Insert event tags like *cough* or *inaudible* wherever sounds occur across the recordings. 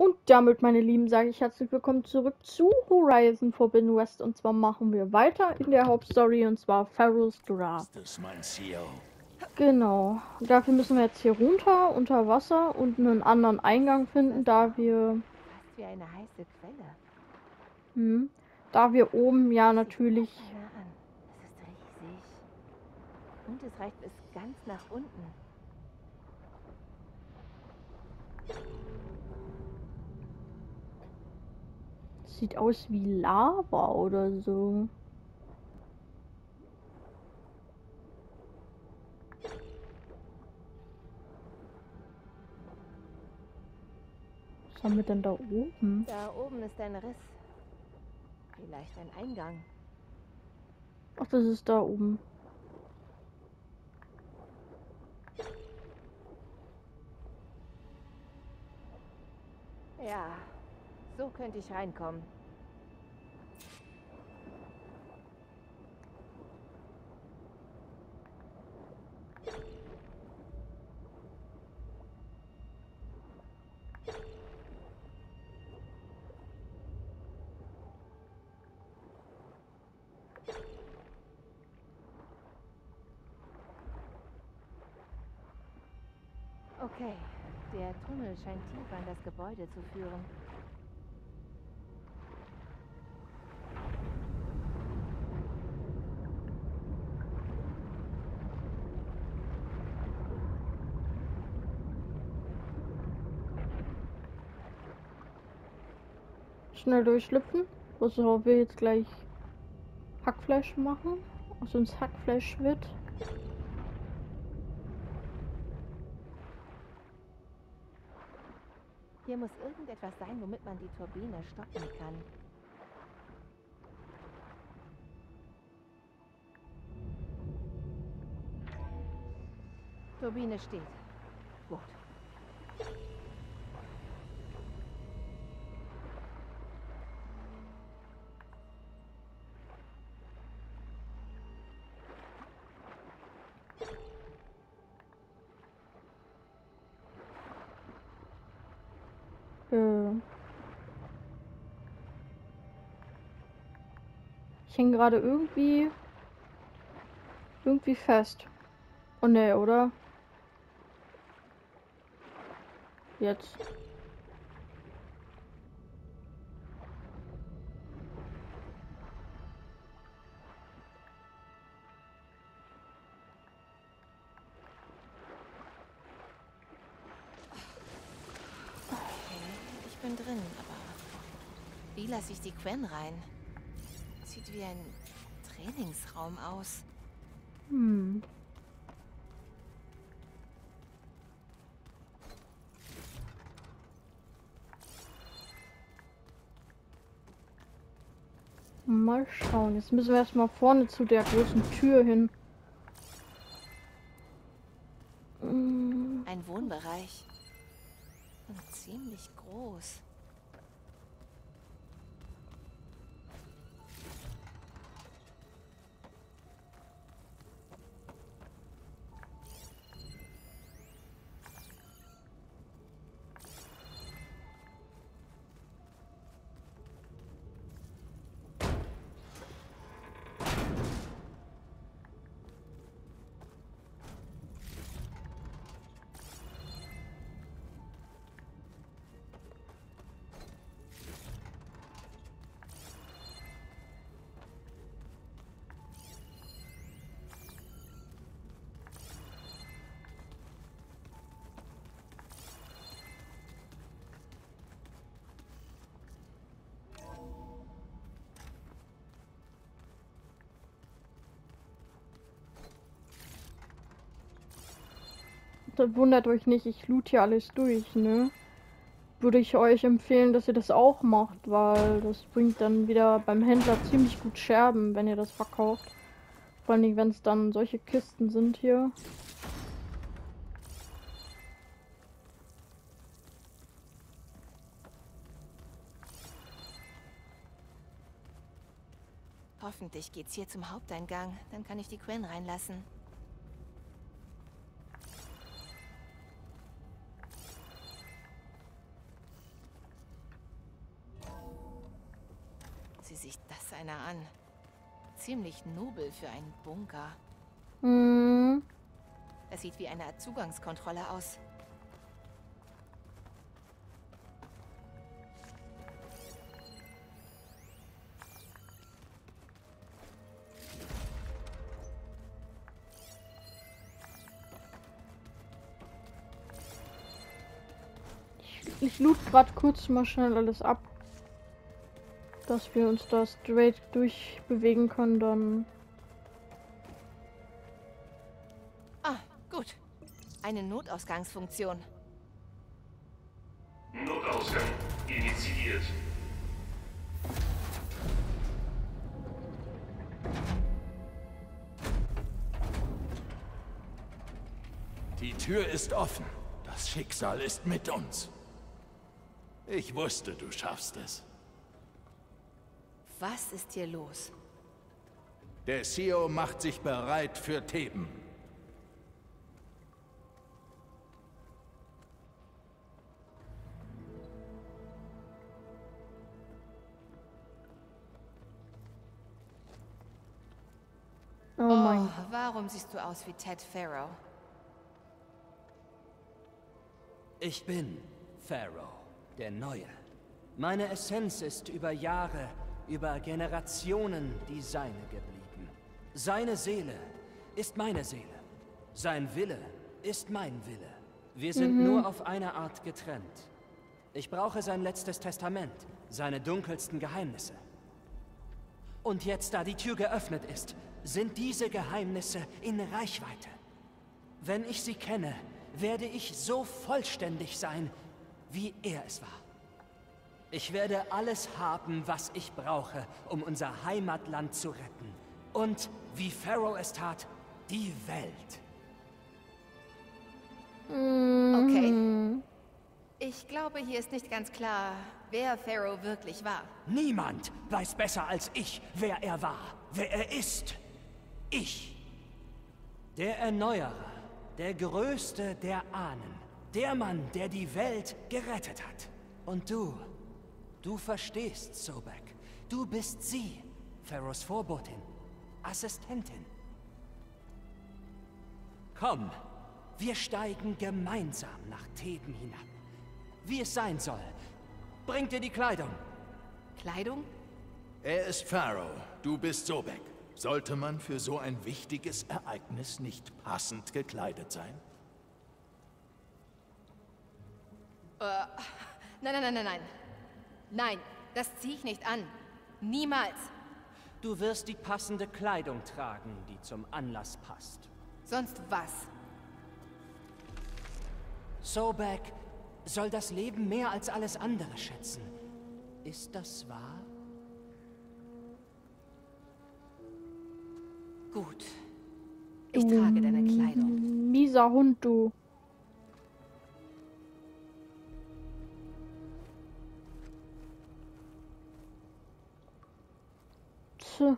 Und damit, meine Lieben, sage ich herzlich willkommen zurück zu Horizon Forbidden West. Und zwar machen wir weiter in der Hauptstory und zwar Pharaoh's Grab. Ist das mein Ziel? Genau. Dafür müssen wir jetzt hier runter, unter Wasser und einen anderen Eingang finden, da wir, Fast wie eine heiße Quelle. hm, da wir oben ja natürlich. Es ist riesig. Und es reicht bis ganz nach unten. Sieht aus wie Lava oder so. Was haben wir denn da oben? Da oben ist ein Riss. Vielleicht ein Eingang. Ach, das ist da oben. Ja, so könnte ich reinkommen. Okay, der Tunnel scheint tiefer in das Gebäude zu führen. Schnell durchschlüpfen, bevor wir jetzt gleich Hackfleisch machen. Aus uns Hackfleisch wird. Hier muss irgendetwas sein, womit man die Turbine stoppen kann. Turbine steht. Gut. Hänge gerade irgendwie irgendwie fest. Oh ne, oder? Jetzt. Ich bin drin, aber wie lasse ich die Quen rein? Sieht wie ein Trainingsraum aus. Hm. Mal schauen. Jetzt müssen wir erstmal vorne zu der großen Tür hin. Ein Wohnbereich. Und ziemlich groß. Wundert euch nicht, ich loot hier alles durch, ne? Würde ich euch empfehlen, dass ihr das auch macht, weil das bringt dann wieder beim Händler ziemlich gut Scherben, wenn ihr das verkauft. Vor allem, wenn es dann solche Kisten sind hier. Hoffentlich geht's hier zum Haupteingang. Dann kann ich die Quen reinlassen. Ziemlich nobel für einen Bunker. Hm. Das sieht wie eine Art Zugangskontrolle aus. Ich, ich loot gerade kurz mal schnell alles ab. Dass wir uns da straight durchbewegen können, dann. Ah, gut. Eine Notausgangsfunktion. Notausgang initiiert. Die Tür ist offen. Das Schicksal ist mit uns. Ich wusste, du schaffst es. Was ist hier los? Der CEO macht sich bereit für Theben. Oh mein Oh, warum siehst du aus wie Ted Farrow? Ich bin Pharaoh, der Neue. Meine Essenz ist über Jahre, über Generationen die seine geblieben. Seine Seele ist meine Seele. Sein Wille ist mein Wille. Wir sind nur auf eine Art getrennt. Ich brauche sein letztes Testament, seine dunkelsten Geheimnisse. Und jetzt, da die Tür geöffnet ist, sind diese Geheimnisse in Reichweite. Wenn ich sie kenne, werde ich so vollständig sein, wie er es war. Ich werde alles haben, was ich brauche, um unser Heimatland zu retten. Und, wie Pharaoh es tat, die Welt. Okay. Ich glaube, hier ist nicht ganz klar, wer Pharaoh wirklich war. Niemand weiß besser als ich, wer er war, wer er ist. Ich. Der Erneuerer, der Größte der Ahnen, der Mann, der die Welt gerettet hat. Und du, du verstehst, Sobek. Du bist sie, Pharaohs Vorbotin, Assistentin. Komm, wir steigen gemeinsam nach Theben hinab. Wie es sein soll. Bring dir die Kleidung. Kleidung? Er ist Pharaoh, du bist Sobek. Sollte man für so ein wichtiges Ereignis nicht passend gekleidet sein? Nein, nein, nein, nein, nein. Nein, das ziehe ich nicht an. Niemals. Du wirst die passende Kleidung tragen, die zum Anlass passt. Sonst was? Sobek soll das Leben mehr als alles andere schätzen. Ist das wahr? Gut. Ich trage deine Kleidung. Mieser Hund, du. Tch.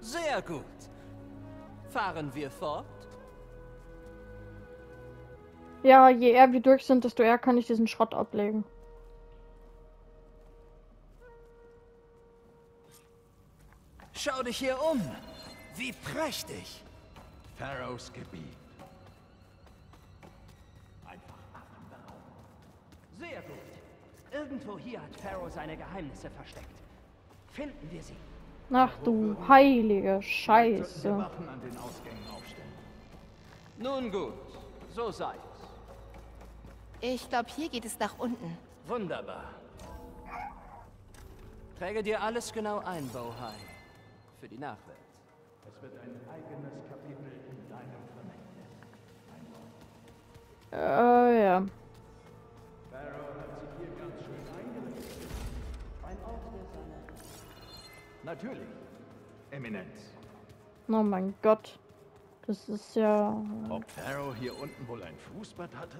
Sehr gut. Fahren wir fort? Ja, je eher wir durch sind, desto eher kann ich diesen Schrott ablegen. Schau dich hier um. Wie prächtig. Pharaohs Gebiet. Irgendwo hier hat Pharaoh seine Geheimnisse versteckt. Finden wir sie. Ach du heilige Scheiße. Wachen an den Ausgängen aufstellen. Nun gut, so sei es. Ich glaube, hier geht es nach unten. Wunderbar. Träge dir alles genau ein, Bohai. Für die Nachwelt. Es wird ein eigenes Kapitel in deinem Vermächtnis. Äh, ja. Natürlich. Eminenz. Oh mein Gott. Das ist ja. Ob Pharaoh hier unten wohl ein Fußbad hatte?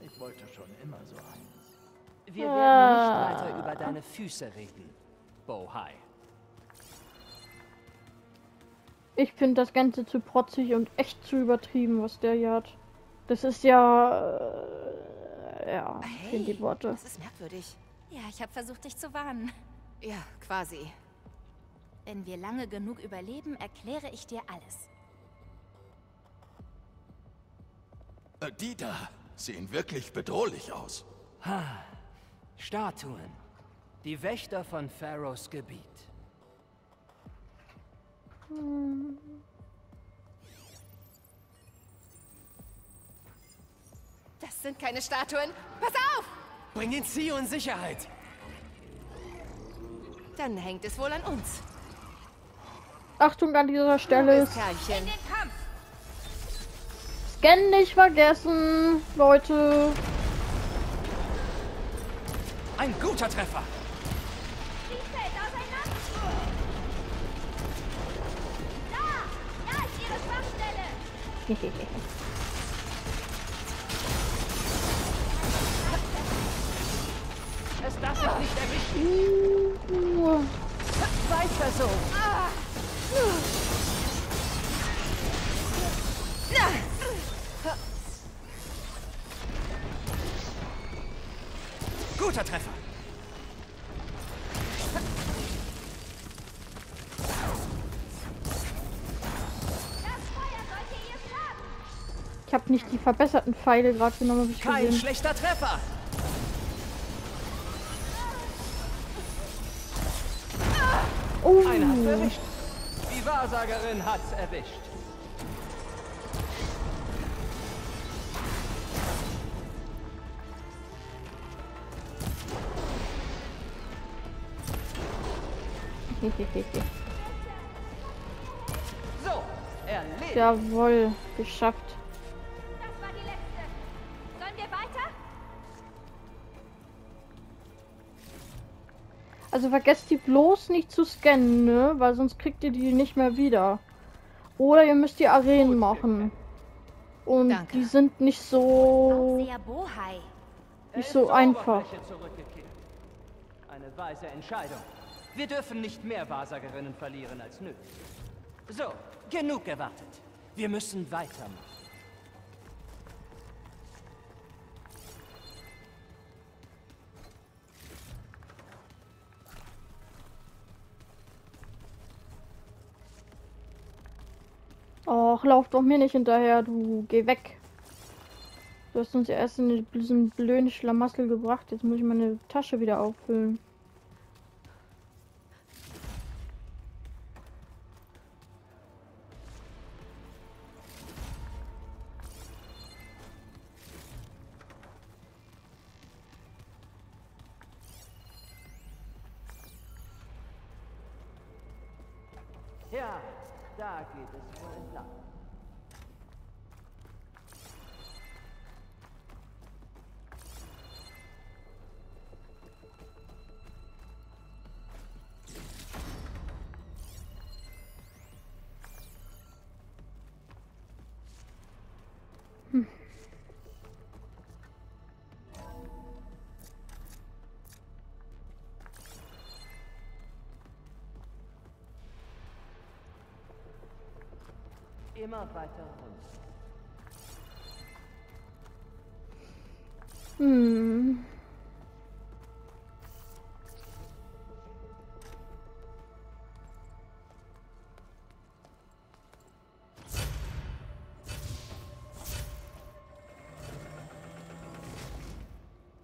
Ich wollte schon immer so eins. Wir werden nicht weiter über deine Füße reden, Bohai. Ich finde das Ganze zu protzig und echt zu übertrieben, was der hier hat. Das ist ja. Äh, ja, Hey, die Worte. das ist merkwürdig. Ja, ich habe versucht, dich zu warnen. Ja, quasi. Wenn wir lange genug überleben, erkläre ich dir alles. Äh, Die da sehen wirklich bedrohlich aus. Statuen. Die Wächter von Pharaohs Gebiet. Das sind keine Statuen. Pass auf! Bring den Zio in Sicherheit. Dann hängt es wohl an uns. Achtung an dieser Stelle. Kampf! Scan nicht vergessen, Leute. Ein guter Treffer. Ist! Es darf sich nicht erwischen. *laughs* Weiter so. Guter Treffer. Ich habe nicht die verbesserten Pfeile gerade genommen, ich Kein gesehen. schlechter Treffer. Oh, Einer erwischt. Die Wahrsagerin hat's erwischt. *laughs* So, erledigt. Jawohl, geschafft. Also vergesst die bloß nicht zu scannen, ne? Weil sonst kriegt ihr die nicht mehr wieder. Oder ihr müsst die Arenen machen. Und Danke. die sind nicht so... Nicht so einfach. Eine weise Entscheidung. Wir dürfen nicht mehr Wahrsagerinnen verlieren als nötig. So, genug gewartet. Wir müssen weitermachen. Och, lauf doch mir nicht hinterher, du. Geh weg. Du hast uns ja erst in diesen blöden Schlamassel gebracht. Jetzt muss ich meine Tasche wieder auffüllen. Ja, da geht es wohl entlang. Immer weiter runter. Hm.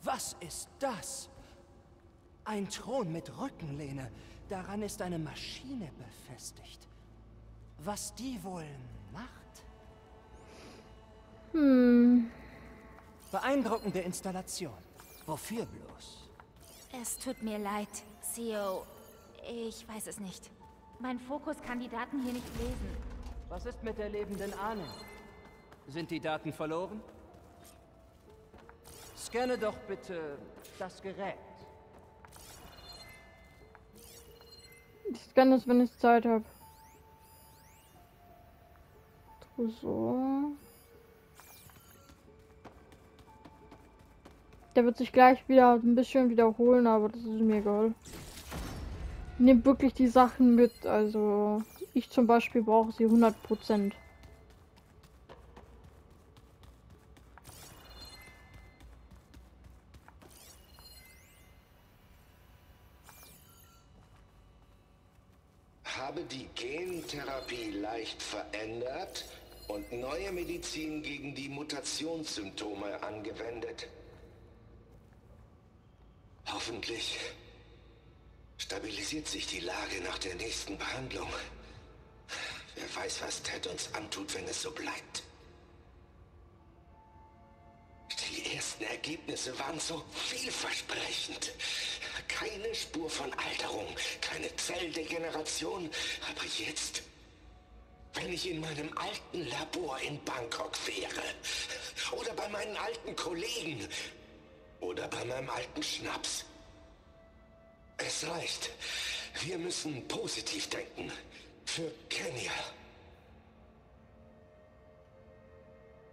Was ist das? Ein Thron mit Rückenlehne. Daran ist eine Maschine befestigt. Was die wohl macht? Hm. Beeindruckende Installation. Wofür bloß? Es tut mir leid, Theo. Ich weiß es nicht. Mein Fokus kann die Daten hier nicht lesen. Was ist mit der lebenden Ahnen? Sind die Daten verloren? Scanne doch bitte das Gerät. Ich scanne es, wenn ich Zeit habe. So. Der wird sich gleich wieder ein bisschen wiederholen, aber das ist mir egal. Nehmt wirklich die Sachen mit, also ich zum Beispiel brauche sie 100 Prozent. Habe die Gentherapie leicht verändert und neue Medizin gegen die Mutationssymptome angewendet. Hoffentlich stabilisiert sich die Lage nach der nächsten Behandlung. Wer weiß, was Ted uns antut, wenn es so bleibt. Die ersten Ergebnisse waren so vielversprechend. Keine Spur von Alterung, keine Zelldegeneration. Aber jetzt, wenn ich in meinem alten Labor in Bangkok wäre, oder bei meinen alten Kollegen, oder bei meinem alten Schnaps. Es reicht. Wir müssen positiv denken. Für Kenya.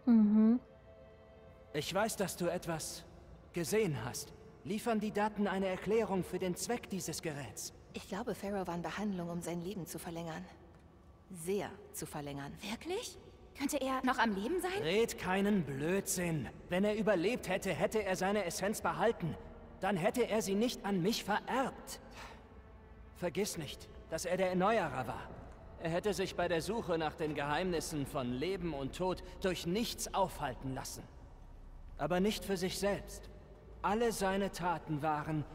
Mhm. Ich weiß, dass du etwas gesehen hast. Liefern die Daten eine Erklärung für den Zweck dieses Geräts? Ich glaube, Pharaoh war in Behandlung, um sein Leben zu verlängern. Sehr zu verlängern. Wirklich? Könnte er noch am Leben sein? Red keinen Blödsinn. Wenn er überlebt hätte, hätte er seine Essenz behalten. Dann hätte er sie nicht an mich vererbt. Vergiss nicht, dass er der Erneuerer war. Er hätte sich bei der Suche nach den Geheimnissen von Leben und Tod durch nichts aufhalten lassen. Aber nicht für sich selbst. Alle seine Taten waren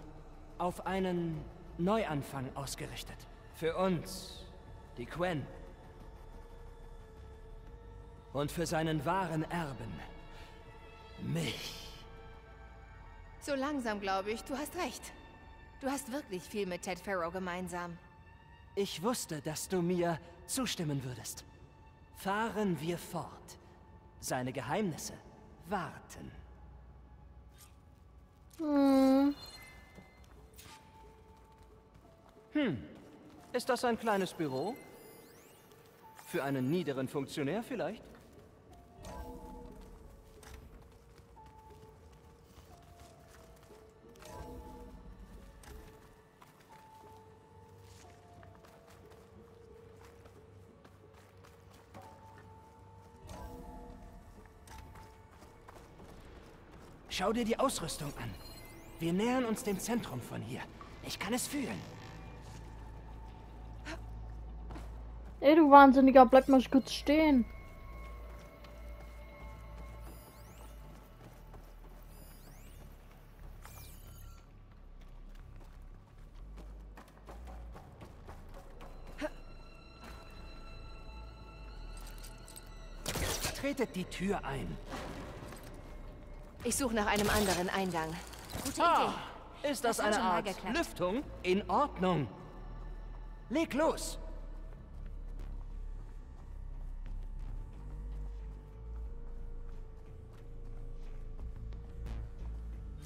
auf einen Neuanfang ausgerichtet. Für uns, die Quen. Und für seinen wahren Erben, mich. So langsam glaube ich, du hast recht. Du hast wirklich viel mit Ted Pharaoh gemeinsam. Ich wusste, dass du mir zustimmen würdest. Fahren wir fort. Seine Geheimnisse warten. Hm. Hm. Ist das ein kleines Büro? Für einen niederen Funktionär vielleicht? Schau dir die Ausrüstung an. Wir nähern uns dem Zentrum von hier. Ich kann es fühlen. Ey, du Wahnsinniger, bleib mal kurz stehen. Tretet die Tür ein. Ich suche nach einem anderen Eingang. Gute Ah, Idee. ist das, Das eine Art. Lüftung? In Ordnung. Leg los.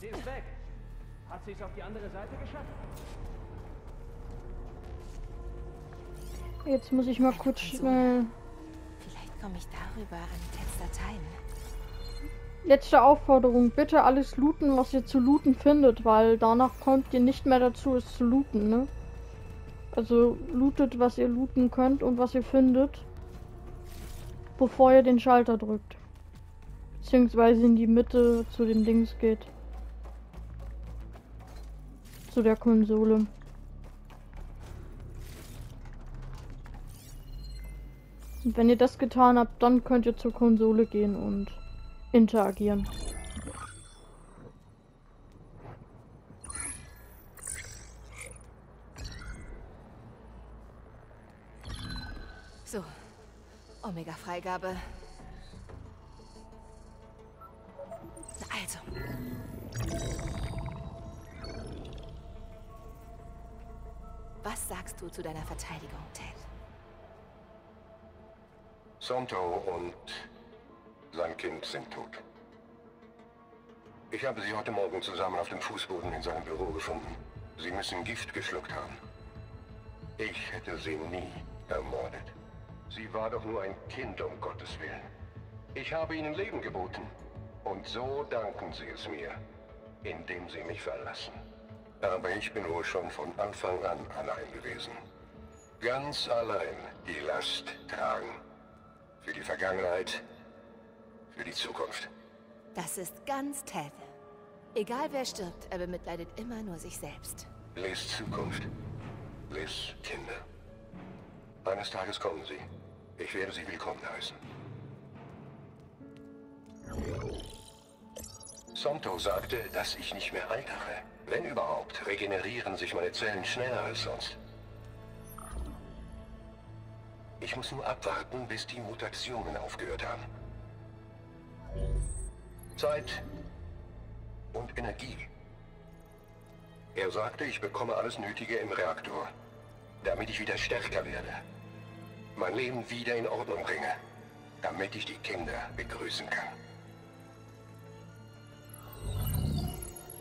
Sie ist weg. Hat sie es auf die andere Seite geschafft? Jetzt muss ich mal kurz schnell. Vielleicht komme ich darüber an Teds Dateien. Letzte Aufforderung, bitte alles looten, was ihr zu looten findet, weil danach kommt ihr nicht mehr dazu, es zu looten, ne? Also lootet, was ihr looten könnt und was ihr findet, bevor ihr den Schalter drückt. Beziehungsweise in die Mitte zu den Dings geht. Zu der Konsole. Und wenn ihr das getan habt, dann könnt ihr zur Konsole gehen und interagieren. So. Omega-Freigabe. Also. Was sagst du zu deiner Verteidigung, Ted? Sonto und sein Kind sind tot. Ich habe sie heute Morgen zusammen auf dem Fußboden in seinem Büro gefunden. Sie müssen Gift geschluckt haben. Ich hätte sie nie ermordet. Sie war doch nur ein Kind, um Gottes Willen. Ich habe ihnen Leben geboten. Und so danken sie es mir, indem sie mich verlassen. Aber ich bin wohl schon von Anfang an allein gewesen. Ganz allein die Last tragen. Für die Vergangenheit, für die Zukunft. Das ist ganz Ted. Egal wer stirbt, er bemitleidet immer nur sich selbst. Liz Zukunft. Liz Kinder. Eines Tages kommen sie. Ich werde sie willkommen heißen. Sonto sagte, dass ich nicht mehr altere. Wenn überhaupt, regenerieren sich meine Zellen schneller als sonst. Ich muss nur abwarten, bis die Mutationen aufgehört haben. Zeit und Energie. Er sagte, ich bekomme alles Nötige im Reaktor, damit ich wieder stärker werde. Mein Leben wieder in Ordnung bringe, damit ich die Kinder begrüßen kann.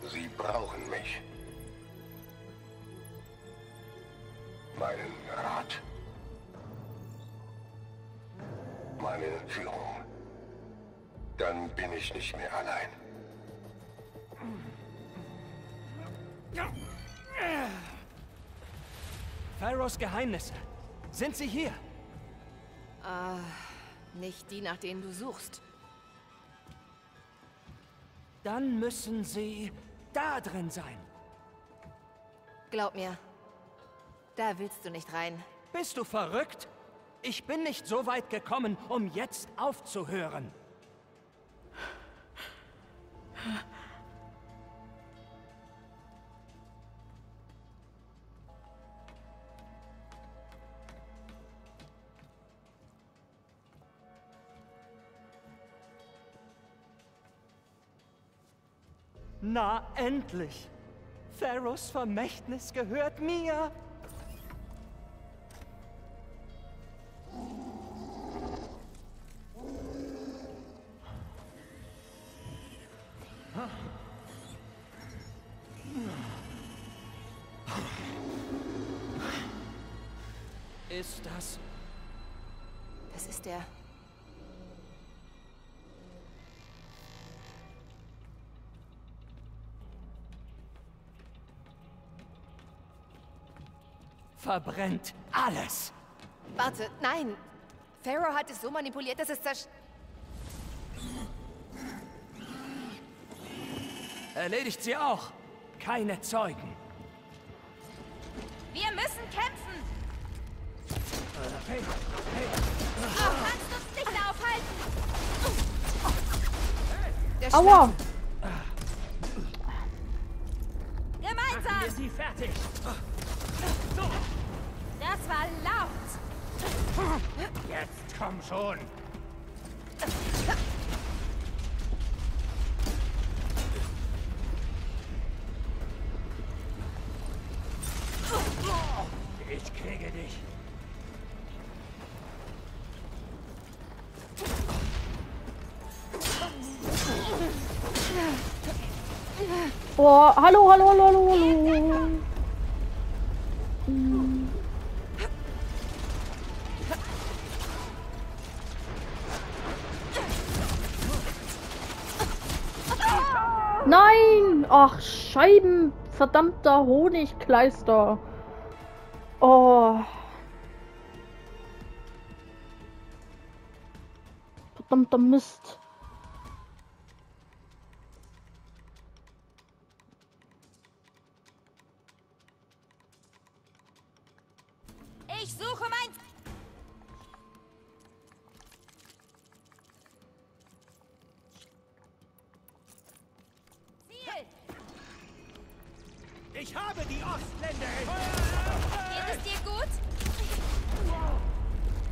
Sie brauchen mich. Meinen Rat. Meine Führung. Dann bin ich nicht mehr allein. Pharaohs Geheimnisse. Sind sie hier? Ah, nicht die, nach denen du suchst. Dann müssen sie da drin sein. Glaub mir, da willst du nicht rein. Bist du verrückt? Ich bin nicht so weit gekommen, um jetzt aufzuhören. Na, endlich! Pharaohs Vermächtnis gehört mir! Verbrennt alles. Warte, nein! Pharaoh hat es so manipuliert, dass es zersch... Erledigt sie auch. Keine Zeugen. Wir müssen kämpfen! Hey, hey. Du kannst uns nicht aufhalten! Der Aua! Gemeinsam! Wir sie fertig. Das war laut! Jetzt komm schon. Ich kriege dich. Oh, hallo, hallo, hallo, hallo, hallo. Hm. Nein! Ach, Scheiben! Verdammter Honigkleister! Oh. Verdammter Mist. Ich suche mein... Geht es dir gut?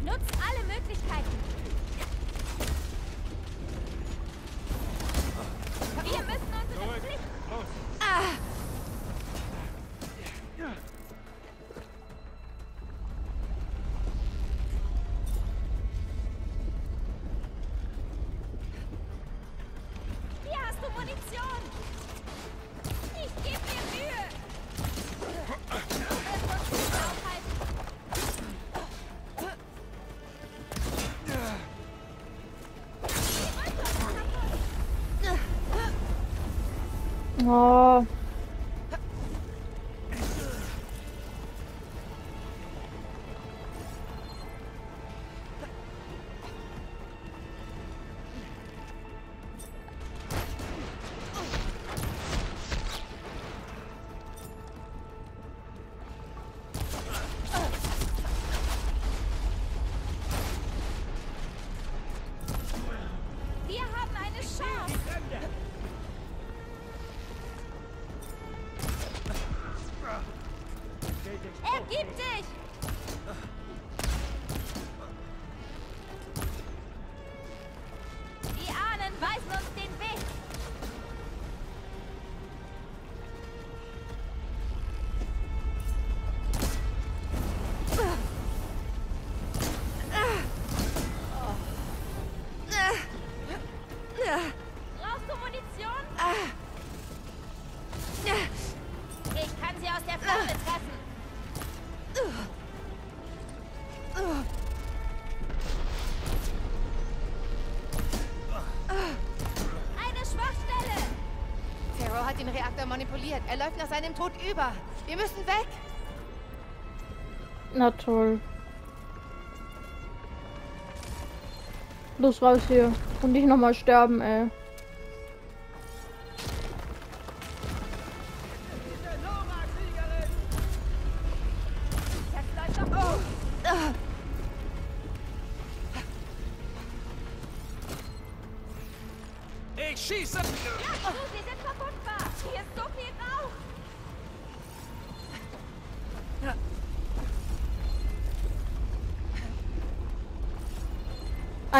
Nutz alle Möglichkeiten. Oh. Manipuliert. Er läuft nach seinem Tod über. Wir müssen weg. Na toll. Los raus hier. Und nicht nochmal sterben, ey.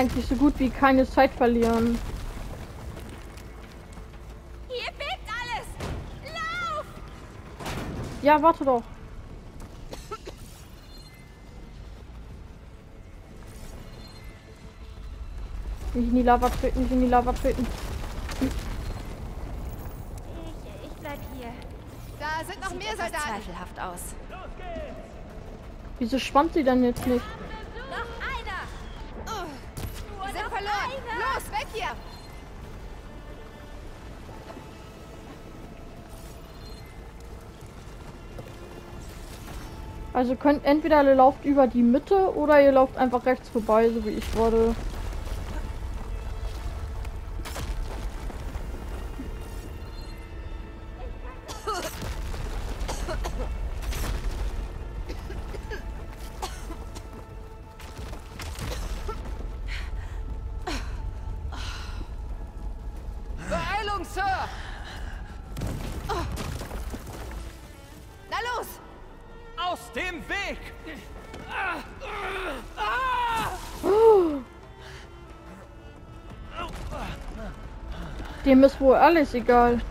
Eigentlich so gut wie keine Zeit verlieren. Hier bebt alles. Lauf! Ja, warte doch. Nicht in die Lava treten, nicht in die Lava treten. Ich, ich bleib hier. Da sind noch Sieht mehr Soldaten. zweifelhaft aus. Wieso spannt sie denn jetzt nicht? Also könnt entweder ihr lauft über die Mitte oder ihr lauft einfach rechts vorbei, so wie ich gerade. Dem ist wohl alles egal.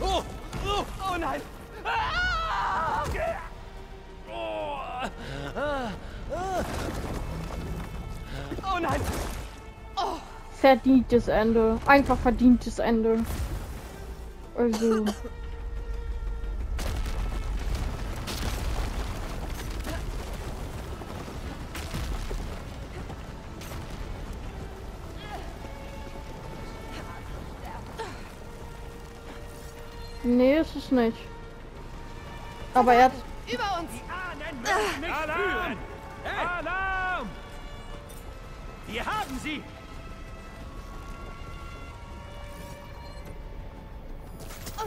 Oh, oh, oh nein! Oh nein! Verdientes Ende. Einfach verdientes Ende. Also. Nee, ist es nicht. Aber er hat. Über uns. Ahnen müssen nicht Alarm! Alarm! Wir haben sie!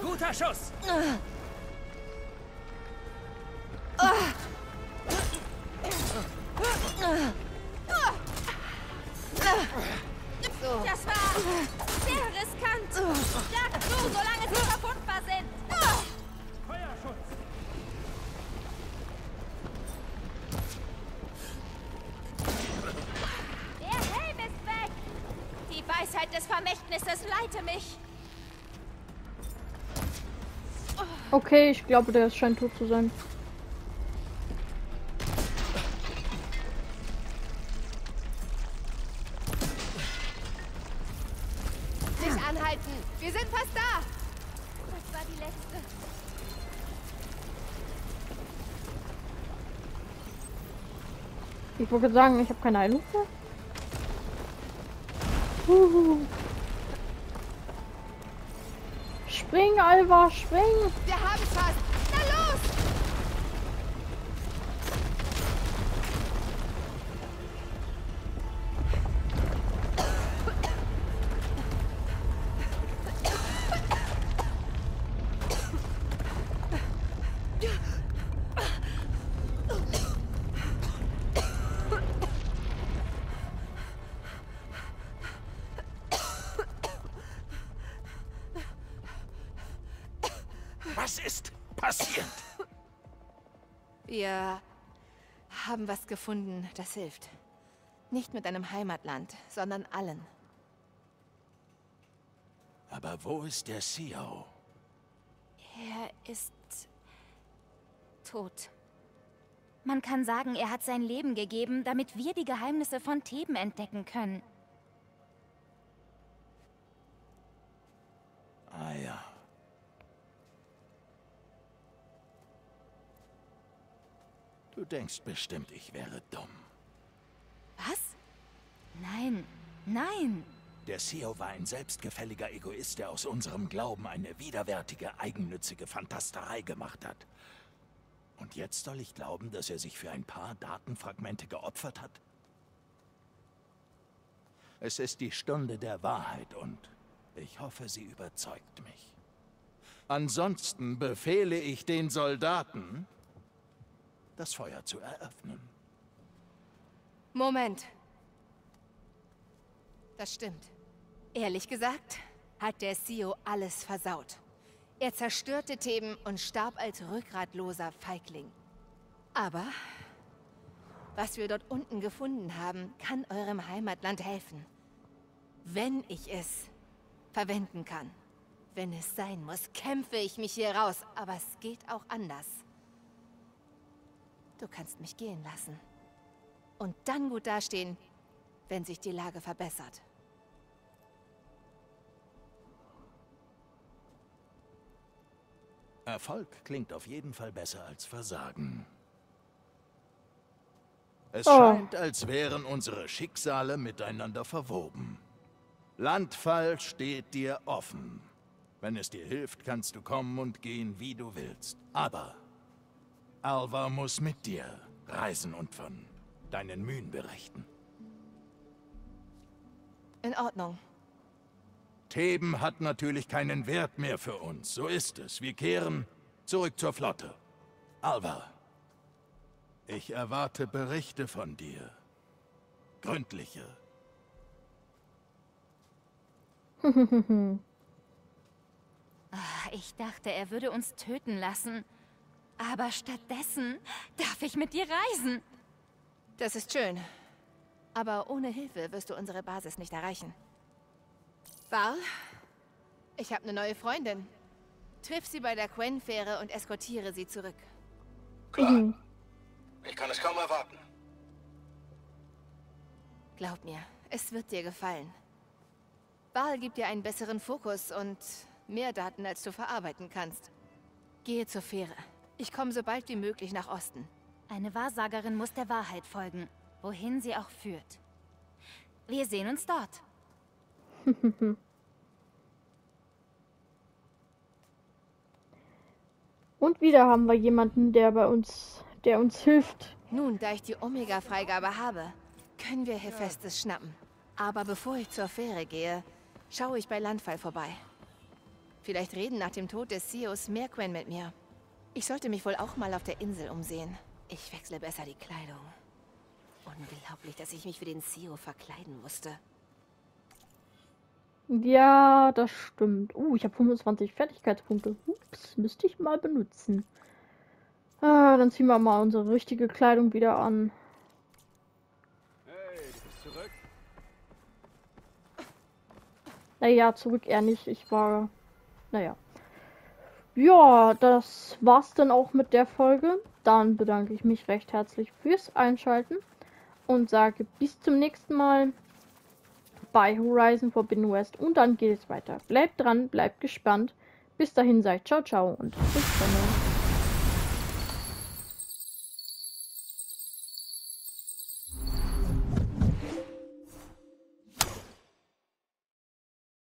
Guter Schuss! So. Vermächtnisses leite mich. Okay, ich glaube, der scheint tot zu sein. Nicht anhalten. Wir sind fast da. Das war die letzte. Ich wollte sagen, ich habe keine Heilung mehr. Huhu. Alva, spring! Wir haben haben was gefunden, das hilft. Nicht mit einem Heimatland, sondern allen. Aber wo ist der CEO? Er ist tot. Man kann sagen, er hat sein Leben gegeben, damit wir die Geheimnisse von Theben entdecken können. Ah ja. Du denkst bestimmt, ich wäre dumm. Was? Nein, nein. Der CEO war ein selbstgefälliger Egoist, der aus unserem Glauben eine widerwärtige, eigennützige Fantasterei gemacht hat. Und jetzt soll ich glauben, dass er sich für ein paar Datenfragmente geopfert hat? Es ist die Stunde der Wahrheit und ich hoffe, sie überzeugt mich. Ansonsten befehle ich den Soldaten, das Feuer zu eröffnen. Moment. Das stimmt. Ehrlich gesagt, hat der CEO alles versaut. Er zerstörte Theben und starb als rückgratloser Feigling. Aber was wir dort unten gefunden haben, kann eurem Heimatland helfen. Wenn ich es verwenden kann. Wenn es sein muss, kämpfe ich mich hier raus. Aber es geht auch anders. Du kannst mich gehen lassen. Und dann gut dastehen, wenn sich die Lage verbessert. Erfolg klingt auf jeden Fall besser als Versagen. Es Oh. scheint, als wären unsere Schicksale miteinander verwoben. Landfall steht dir offen. Wenn es dir hilft, kannst du kommen und gehen, wie du willst. Aber Alva muss mit dir reisen und von deinen Mühen berichten. In Ordnung. Theben hat natürlich keinen Wert mehr für uns. So ist es. Wir kehren zurück zur Flotte. Alva, ich erwarte Berichte von dir. Gründliche. *laughs* Ah, Ich dachte, er würde uns töten lassen. Aber stattdessen darf ich mit dir reisen. Das ist schön. Aber ohne Hilfe wirst du unsere Basis nicht erreichen. Val, ich habe eine neue Freundin. Triff sie bei der Quen-Fähre und eskortiere sie zurück. Mhm. Ich kann es kaum erwarten. Glaub mir, es wird dir gefallen. Val gibt dir einen besseren Fokus und mehr Daten, als du verarbeiten kannst. Gehe zur Fähre. Ich komme so bald wie möglich nach Osten. Eine Wahrsagerin muss der Wahrheit folgen, wohin sie auch führt. Wir sehen uns dort. *laughs* Und wieder haben wir jemanden, der bei uns, der uns hilft. Nun, da ich die Omega-Freigabe habe, können wir Hephaestus schnappen. Aber bevor ich zur Fähre gehe, schaue ich bei Landfall vorbei. Vielleicht reden nach dem Tod des CEOs mehr Quen mit mir. Ich sollte mich wohl auch mal auf der Insel umsehen. Ich wechsle besser die Kleidung. Unglaublich, dass ich mich für den CEO verkleiden musste. Ja, das stimmt. Uh, ich habe 25 Fertigkeitspunkte. Ups, müsste ich mal benutzen. Ah, dann ziehen wir mal unsere richtige Kleidung wieder an. Hey, du bist zurück. Naja, zurück eher nicht. Ich war. Naja. Ja, das war's dann auch mit der Folge. Dann bedanke ich mich recht herzlich fürs Einschalten und sage bis zum nächsten Mal bei Horizon Forbidden West. Und dann geht es weiter. Bleibt dran, bleibt gespannt. Bis dahin seid ciao, ciao und bis dann.